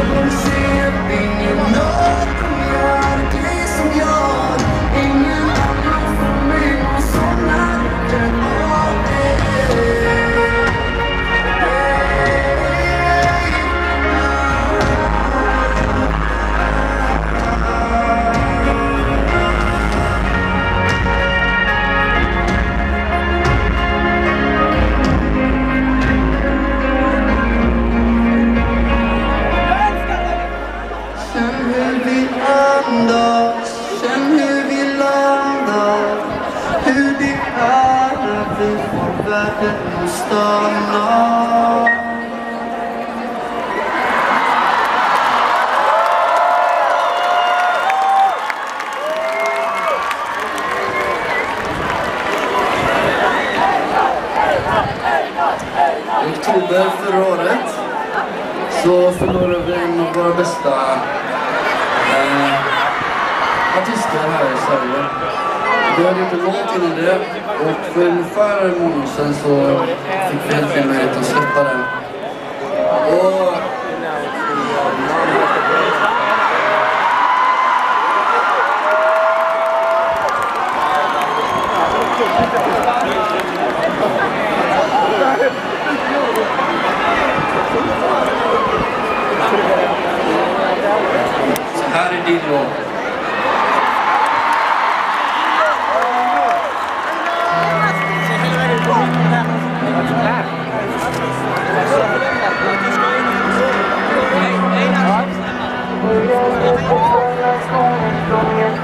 see you again. Känn vi andas, känn hur vi landar Hur det är när vi får världen att stanna oktober förra året så förlorade vi en av våra bästa artister här i Sverige. Vi har gjort en låt innan det och för ungefär en månad sedan så fick vi äntligen möjlighet att släppa den. här är din låt.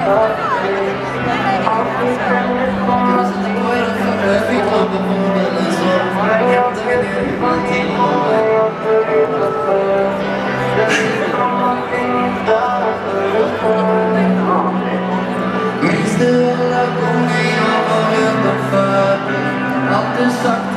Mr. Laguna, I'm on the fire. I'm the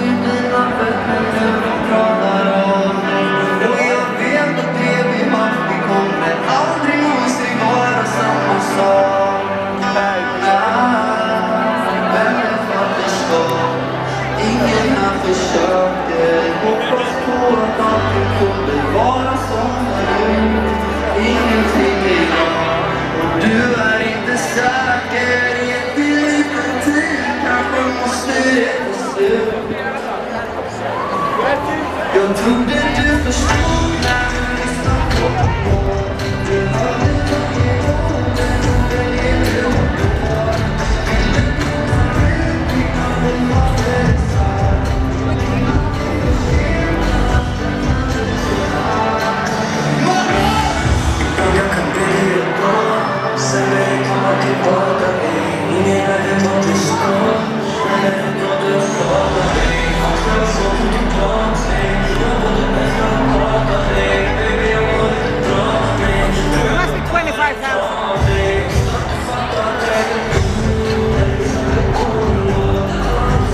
försöker hoppas på att allting kunde vara som förut Ingenting är bra och du är inte säker Ge det lite tid, kanske måste det få slut Jag trodde du förstod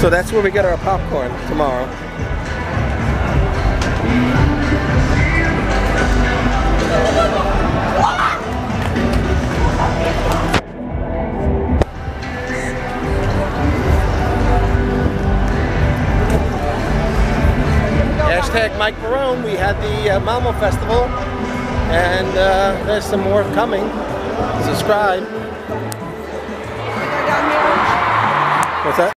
So that's where we get our popcorn tomorrow. Hashtag Mike Barone, we had the uh, Mamo Festival and uh, there's some more coming. Subscribe. What's that?